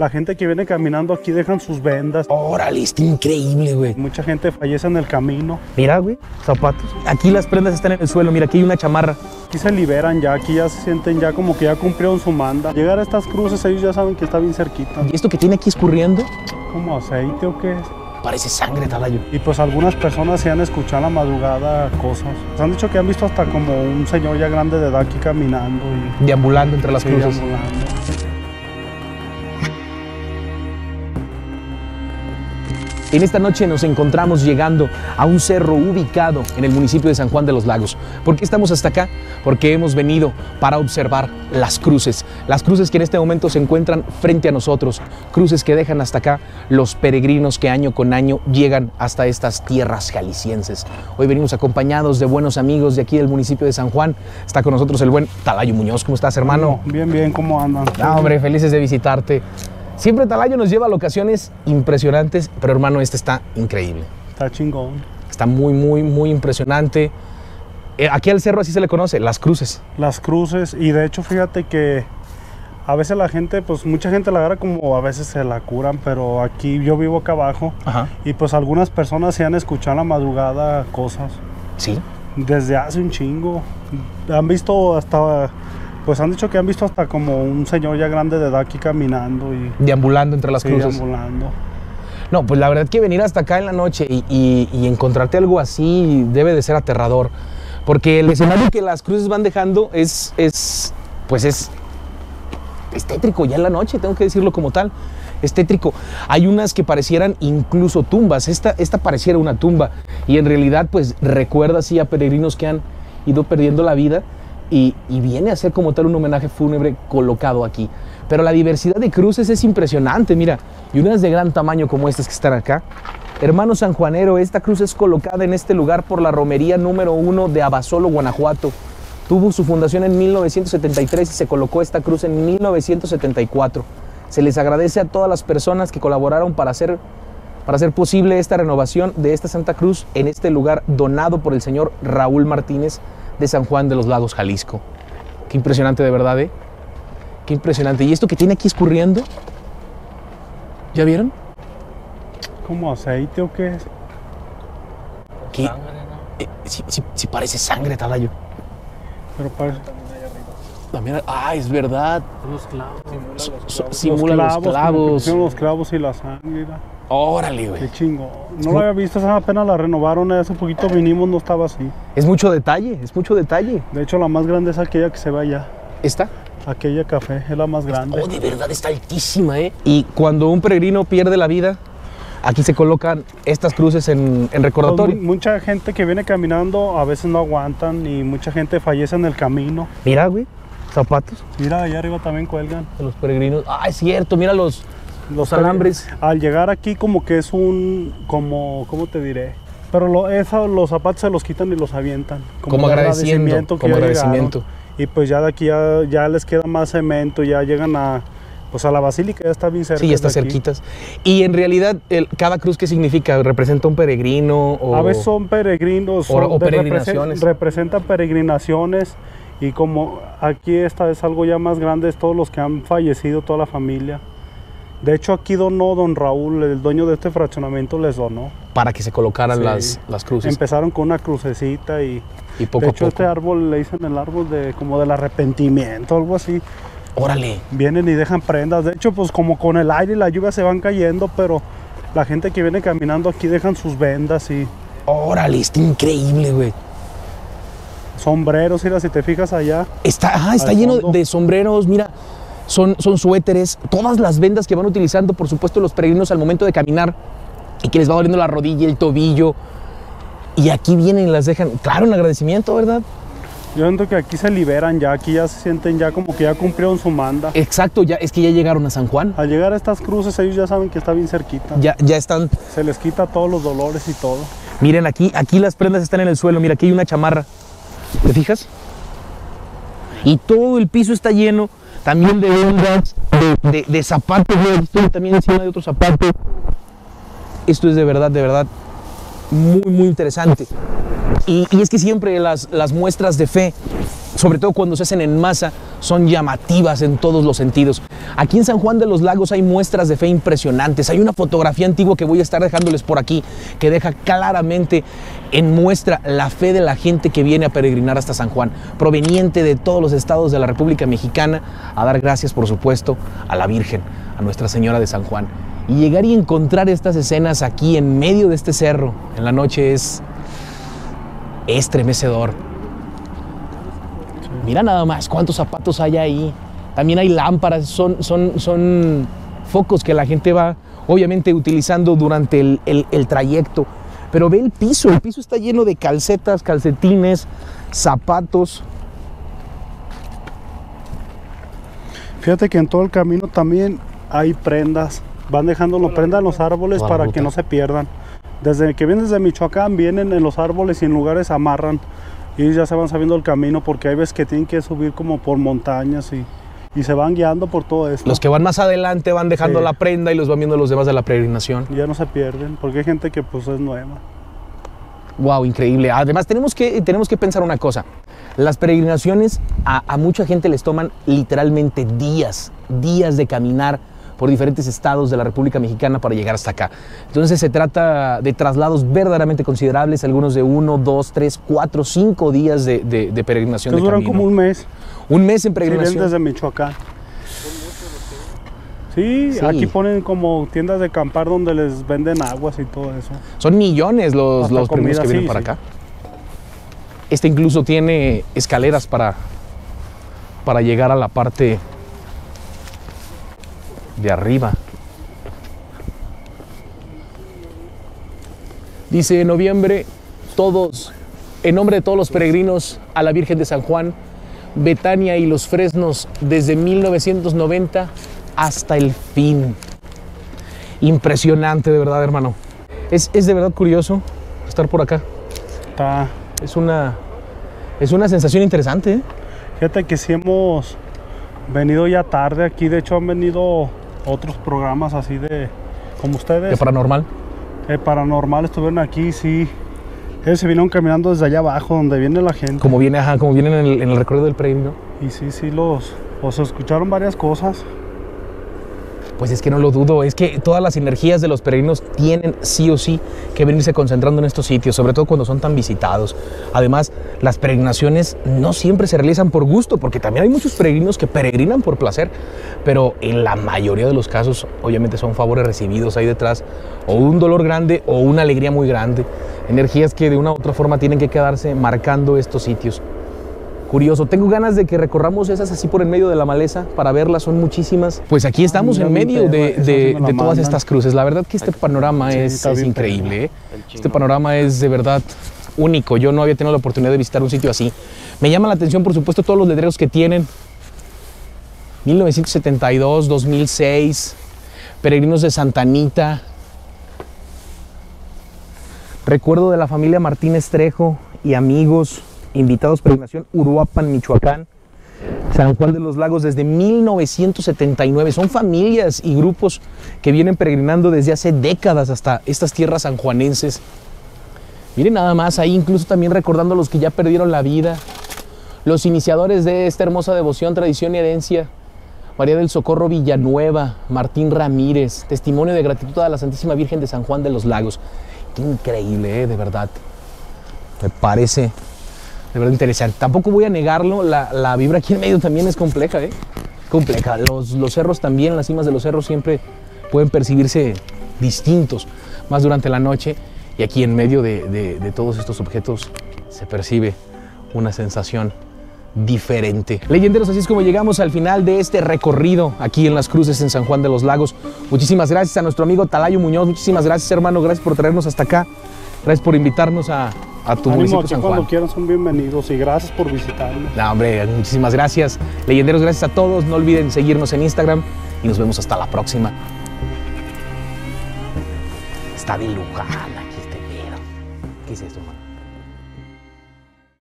La gente que viene caminando aquí dejan sus vendas. Órale, está increíble, güey. Mucha gente fallece en el camino. Mira, güey, zapatos. Aquí las prendas están en el suelo. Mira, aquí hay una chamarra. Aquí se liberan ya, aquí ya se sienten ya como que ya cumplieron su manda. Llegar a estas cruces, ellos ya saben que está bien cerquita. ¿Y esto que tiene aquí escurriendo? ¿Como aceite o qué es? Parece sangre, Talayo. Y pues algunas personas se han escuchado en la madrugada cosas. Se han dicho que han visto hasta como un señor ya grande de edad aquí caminando y Deambulando entre las sí, cruces. deambulando. En esta noche nos encontramos llegando a un cerro ubicado en el municipio de San Juan de los Lagos. ¿Por qué estamos hasta acá? Porque hemos venido para observar las cruces. Las cruces que en este momento se encuentran frente a nosotros. Cruces que dejan hasta acá los peregrinos que año con año llegan hasta estas tierras jaliscienses. Hoy venimos acompañados de buenos amigos de aquí del municipio de San Juan. Está con nosotros el buen Talayo Muñoz. ¿Cómo estás, hermano? Bien, bien, ¿cómo andan? No, hombre, felices de visitarte. Siempre Talayo nos lleva a locaciones impresionantes, pero hermano, este está increíble. Está chingón. Está muy, muy, muy impresionante. Eh, aquí al cerro así se le conoce, las cruces. Las cruces, y de hecho fíjate que a veces la gente, pues mucha gente la agarra como a veces se la curan, pero aquí yo vivo acá abajo Ajá. y pues algunas personas se han escuchado en la madrugada cosas. Sí. Desde hace un chingo. Han visto hasta, pues han dicho que han visto hasta como un señor ya grande de edad aquí caminando y Deambulando entre las sí, cruces. deambulando. No, pues la verdad que venir hasta acá en la noche y, y- y encontrarte algo así debe de ser aterrador. Porque el escenario que las cruces van dejando es, es pues es, es tétrico ya en la noche, tengo que decirlo como tal. Es tétrico. Hay unas que parecieran incluso tumbas. Esta, esta pareciera una tumba. Y en realidad, pues recuerda así a peregrinos que han ido perdiendo la vida y, viene a ser como tal un homenaje fúnebre colocado aquí. Pero la diversidad de cruces es impresionante, mira. Y unas de gran tamaño como estas que están acá. Hermano Sanjuanero, esta cruz es colocada en este lugar por la romería número uno de Abasolo, Guanajuato. Tuvo su fundación en 1973 y se colocó esta cruz en 1974. Se les agradece a todas las personas que colaboraron para hacer, para hacer posible esta renovación de esta Santa Cruz en este lugar donado por el señor Raúl Martínez de San Juan de los Lagos, Jalisco. Qué impresionante de verdad, ¿eh? Qué impresionante. ¿Y esto que tiene aquí escurriendo? ¿Ya vieron? ¿Como aceite o qué es? Que eh, sí, sí- sí parece sangre, Talayo. Pero parece... También, ah, es verdad. Los clavos. So- so- simula los como que clavos. pusieron los clavos y la sangre. Órale, güey. Qué chingo. No lo había visto, esa apenas la renovaron, hace poquito vinimos, no estaba así. Es mucho detalle, es mucho detalle. De hecho, la más grande es aquella que se ve allá. ¿Está? Aquella café es la más grande. Oh, de verdad está altísima, ¿eh? Y cuando un peregrino pierde la vida, aquí se colocan estas cruces en, en Pues, recordatorio. mu- mucha gente que viene caminando a veces no aguantan y mucha gente fallece en el camino. Mira, güey, zapatos Mira, allá arriba también cuelgan. los peregrinos. Ah, es cierto, mira los, los alambres. Al llegar aquí como que es un, como, ¿cómo te diré? Pero lo, eso, los zapatos se los quitan y los avientan. Como de agradecimiento, como agradecimiento. Y pues ya de aquí ya, ya les queda más cemento, ya llegan a, pues a la basílica, ya está bien cerca. Sí, ya está cerquitas. Y en realidad, el- cada cruz, ¿qué significa? ¿Representa un peregrino? O... A veces son peregrinos, o- son o de- peregrinaciones. represen- representan peregrinaciones y como aquí esta es algo ya más grande, es todos los que han fallecido, toda la familia. De hecho aquí donó don Raúl, el dueño de este fraccionamiento, les donó. Para que se colocaran Sí. las, las cruces. Empezaron con una crucecita y y poco de a hecho poco. este árbol le dicen el árbol de como del arrepentimiento, algo así. Órale. Vienen y dejan prendas. De hecho, pues como con el aire y la lluvia se van cayendo, pero la gente que viene caminando aquí dejan sus vendas y Órale, está increíble, güey. sombreros. Mira, si te fijas allá, Está, ah, está lleno fondo. de sombreros, mira, son, son suéteres, todas las vendas que van utilizando, por supuesto, los peregrinos al momento de caminar y que les va doliendo la rodilla, el tobillo. Y aquí vienen y las dejan, claro, en agradecimiento, ¿verdad? Yo siento que aquí se liberan ya, aquí ya se sienten ya como que ya cumplieron su manda. Exacto, ya, es que ya llegaron a San Juan, Al llegar a estas cruces ellos ya saben que está bien cerquita. ya, ya están. Se les quita todos los dolores y todo. Miren, aquí, aquí las prendas están en el suelo, mira, aquí hay una chamarra. ¿Te fijas? Y todo el piso está lleno también de vendas, de, de- de zapatos, estoy también encima de otro zapato. Esto es de verdad, de verdad, muy, muy interesante. Y, y es que siempre las, las muestras de fe, sobre todo cuando se hacen en masa, son llamativas en todos los sentidos. Aquí en San Juan de los Lagos hay muestras de fe impresionantes. Hay una fotografía antigua que voy a estar dejándoles por aquí que deja claramente en muestra la fe de la gente que viene a peregrinar hasta San Juan, proveniente de todos los estados de la República Mexicana, a dar gracias, por supuesto, a la Virgen, a Nuestra Señora de San Juan. Y llegar y encontrar estas escenas aquí en medio de este cerro en la noche es estremecedor. Mira nada más cuántos zapatos hay ahí. También hay lámparas, son, son, son focos que la gente va obviamente utilizando durante el, el- el trayecto. Pero ve el piso, el piso está lleno de calcetas, calcetines, zapatos. Fíjate que en todo el camino también hay prendas. Van dejando las prendas en los árboles para ruta. que no se pierdan. Desde que vienen desde Michoacán, vienen en los árboles y en lugares amarran. Y ya se van sabiendo el camino porque hay veces que tienen que subir como por montañas y, y se van guiando por todo esto. Los que van más adelante van dejando Sí. la prenda y los van viendo los demás de la peregrinación. Ya no se pierden porque hay gente que pues es nueva. Wow, increíble. Además, tenemos que, tenemos que pensar una cosa. Las peregrinaciones a, a mucha gente les toman literalmente días, días de caminar por diferentes estados de la República Mexicana para llegar hasta acá. Entonces se trata de traslados verdaderamente considerables, algunos de uno, dos, tres, cuatro, cinco días de, de- de peregrinación. De duran como un mes. Un mes en peregrinación. desde Michoacán. Sí, Sí. aquí ponen como tiendas de acampar donde les venden aguas y todo eso. Son millones los, Hasta los primeros que vienen sí, para sí. acá. Este incluso tiene escaleras para, para llegar a la parte de arriba. Dice en noviembre, todos, en nombre de todos los peregrinos a la Virgen de San Juan, Betania y los Fresnos desde 1990 hasta el fin. Impresionante, de verdad, hermano. Es, es de verdad curioso estar por acá. Está. Es una, es una sensación interesante. ¿eh? Fíjate que sí hemos venido ya tarde aquí. De hecho, han venido otros programas así de. Como De ustedes. paranormal. eh, paranormal estuvieron aquí, sí. Ellos se vinieron caminando desde allá abajo, donde viene la gente. Como viene, ajá, como vienen en el, en el recorrido del peregrino. Y sí, sí, los. Os escucharon varias cosas. Pues es que no lo dudo, es que todas las energías de los peregrinos tienen sí o sí que venirse concentrando en estos sitios, sobre todo cuando son tan visitados. Además, las peregrinaciones no siempre se realizan por gusto, porque también hay muchos peregrinos que peregrinan por placer, pero en la mayoría de los casos, obviamente son favores recibidos ahí detrás, o un dolor grande o una alegría muy grande. Energías que de una u otra forma tienen que quedarse marcando estos sitios. Curioso, tengo ganas de que recorramos esas así por en medio de la maleza para verlas, son muchísimas. Pues aquí estamos mira, en medio de, todas estas cruces. La verdad que este panorama Sí, es, increíble. ¿eh? Este panorama es de verdad único. Yo no había tenido la oportunidad de visitar un sitio así. Me llama la atención, por supuesto, todos los letreros que tienen. 1972, 2006, Peregrinos de Santa Anita. Recuerdo de la familia Martínez Trejo y amigos invitados peregrinación Uruapan, Michoacán. San Juan de los Lagos desde 1979. Son familias y grupos que vienen peregrinando desde hace décadas hasta estas tierras sanjuanenses. Miren nada más ahí, incluso también recordando a los que ya perdieron la vida, los iniciadores de esta hermosa devoción, tradición y herencia. María del Socorro Villanueva, Martín Ramírez, testimonio de gratitud a la Santísima Virgen de San Juan de los Lagos. Qué increíble, ¿eh? de verdad. Me parece de verdad interesante. Tampoco voy a negarlo, la, la vibra aquí en medio también es compleja, ¿eh? Compleja. Los, los cerros también, las cimas de los cerros siempre pueden percibirse distintos, más durante la noche. Y aquí en medio de, de- de todos estos objetos se percibe una sensación diferente. Leyenderos, así es como llegamos al final de este recorrido aquí en las cruces en San Juan de los Lagos. Muchísimas gracias a nuestro amigo Talayo Muñoz, muchísimas gracias hermano, gracias por traernos hasta acá, gracias por invitarnos a, a tu Ánimo, municipio San cuando Juan. quieran son bienvenidos y gracias por visitarnos. No, hombre, muchísimas gracias. Leyenderos, gracias a todos. No olviden seguirnos en Instagram y nos vemos hasta la próxima. Está de. ¿Qué es esto?